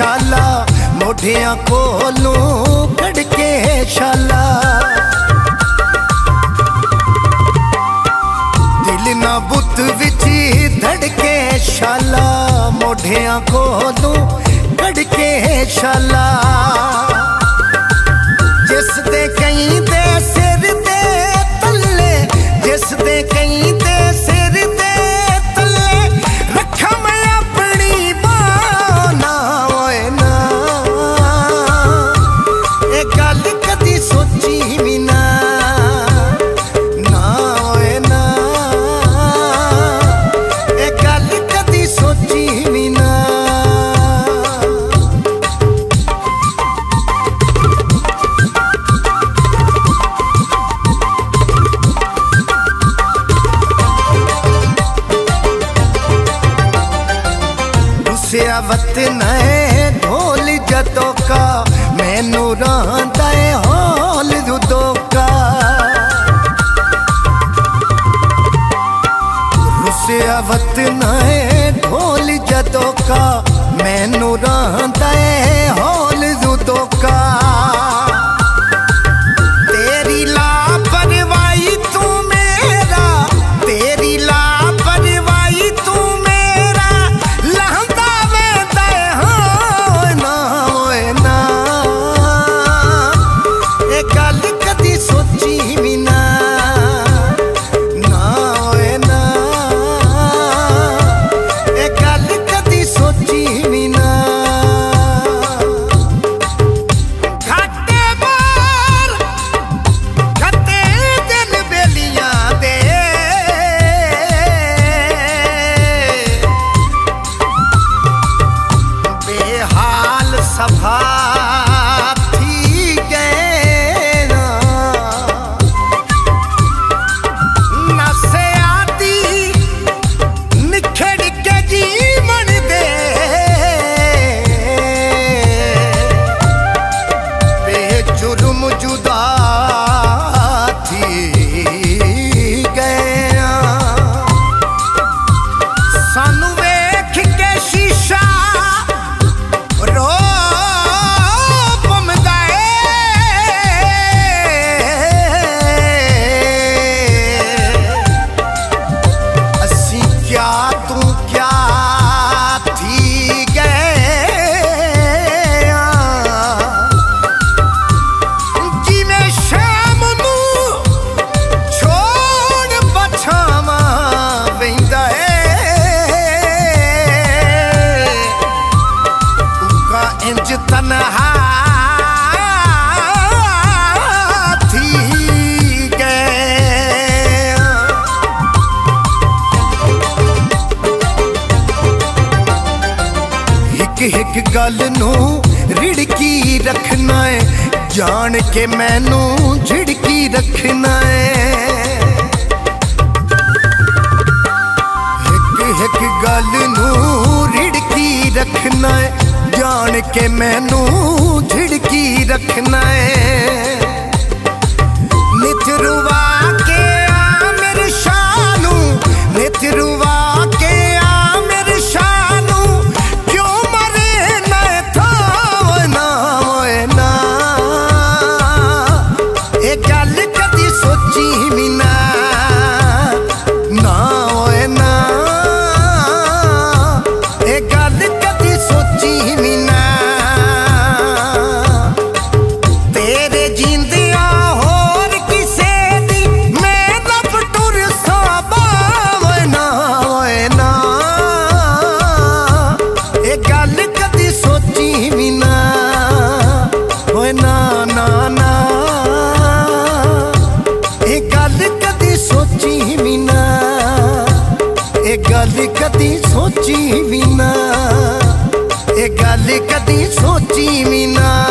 ਛਾਲਾ ਮੋਢਿਆਂ ਕੋਲੋਂ ਕੱਢ ਕੇ ਛਾਲਾ। ਦਿਲ ਨਾ ਬੁੱਤ ਵਿੱਚ ਧੜਕੇ ਛਾਲਾ, ਮੋਢਿਆਂ ਕੋਲੋਂ ਕੱਢ ਕੇ ਛਾਲਾ। ਸਿਆਵਤ ਨਏ ਢੋਲ ਜਤੋ ਕਾ? ਮੈਨੂੰ ਰਾਂਦਾ ਏ ਹੌਲ ਜੁਦੋ ਕਾ ਸਿਆਵਤ ਨਏ ਢੋਲ ਜਤੋ ਕਾ? ਮੈਨੂੰ ਰਾਂਦਾ ਏ ਇੱਕ ਇੱਕ ਗੱਲ ਨੂੰ ਰਿੜਕੀ ਰੱਖਣਾ ਏ। ਜਾਣ ਕੇ ਮੈਨੂੰ ਝਿੜਕੀ ਰੱਖਣਾ ਏ। ਇੱਕ ਇੱਕ ਗੱਲ ਨੂੰ ਰਿੜਕੀ ਰੱਖਣਾ ਏ। ਜਾਣ ਕੇ ਮੈਨੂੰ ਝਿੜਕੀ ਰੱਖਣਾ ਏ। ਗੱਲ ਕਦੀ ਸੋਚੀ ਵੀ ਨਾ। ਇਹ ਗੱਲ ਕਦੀ ਸੋਚੀ ਵੀ ਨਾ।